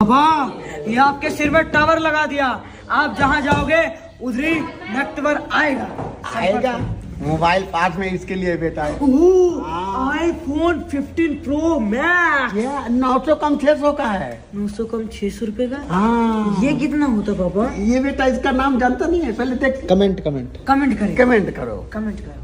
पापा ये आपके सिर में टावर लगा दिया। आप जहाँ जाओगे उधर ही आएगा। आएगा। मोबाइल पास में इसके लिए बेटा है। आईफोन 15 प्रो मैक्स नौ सौ कम छह सौ का है। नौ सौ कम छह सौ रूपए का? हाँ। ये कितना होता पापा? ये बेटा इसका नाम जानता नहीं है? पहले देख। Comment comment. कमेंट करें। कमेंट करो। कमेंट करो।